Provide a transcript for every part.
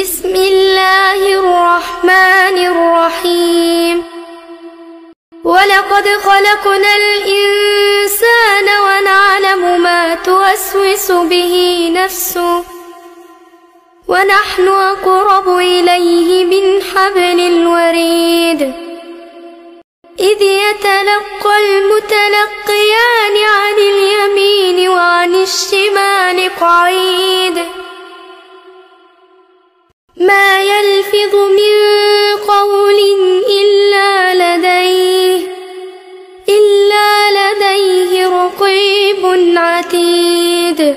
بسم الله الرحمن الرحيم. ولقد خلقنا الإنسان ونعلم ما توسوس به نفسه. ونحن أقرب إليه من حبل الوريد. إذ يتلقى المتلقيان عن اليمين وعن الشمال قعيد. ما يلفظ من قول إلا لديه إلا لديه رقيب عتيد.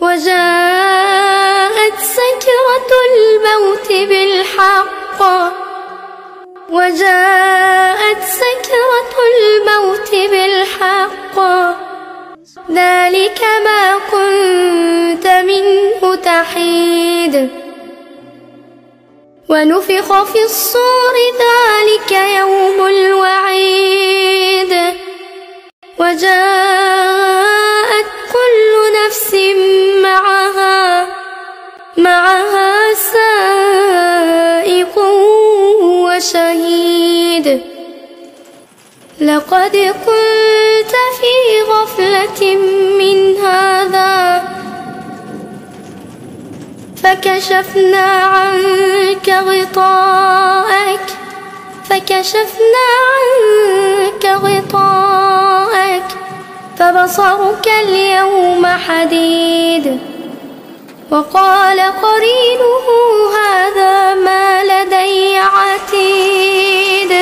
وجاءت سكرة الموت بالحق. وجاءت سكرة الموت بالحق. ذلك ونفخ في الصور ذلك يوم الوعيد. وجاءت كل نفس معها معها سائق وشهيد. لقد كنت في غفلة فكشفنا عنك غطاءك فكشفنا عنك غطاءك فبصرك اليوم حديد. وقال قرينه هذا ما لدي عتيد.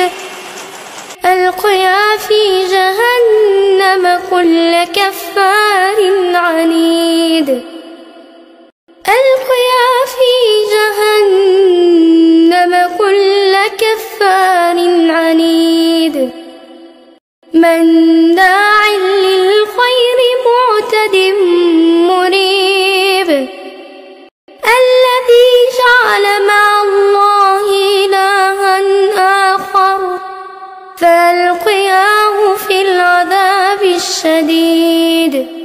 ألقيا في جهنم كل كفار عنيد. ألقيا في جهنم كل كفار عنيد. مناع للخير معتد مريب. الذي جعل مع الله إلها آخر. فألقياه في العذاب الشديد.